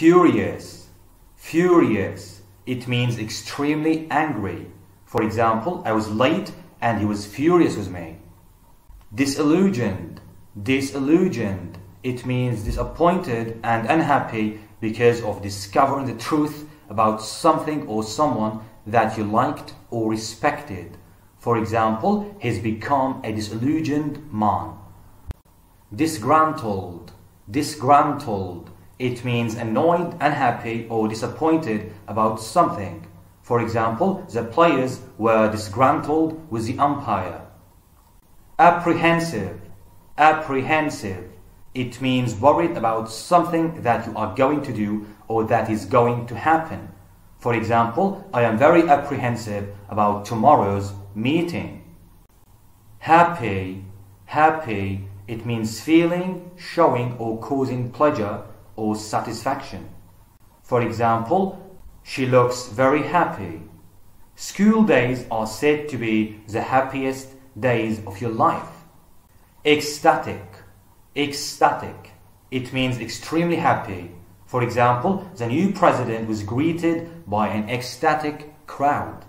Furious. Furious. It means extremely angry. For example, I was late and he was furious with me. Disillusioned. Disillusioned. It means disappointed and unhappy because of discovering the truth about something or someone that you liked or respected. For example, he's become a disillusioned man. Disgruntled. Disgruntled. It means annoyed, unhappy, or disappointed about something. For example, the players were disgruntled with the umpire. Apprehensive. Apprehensive. It means worried about something that you are going to do or that is going to happen. For example, I am very apprehensive about tomorrow's meeting. Happy, happy, it means feeling, showing or causing pleasure or satisfaction. For example, she looks very happy. School days are said to be the happiest days of your life. Ecstatic, ecstatic, it means extremely happy. For example, the new president was greeted by an ecstatic crowd.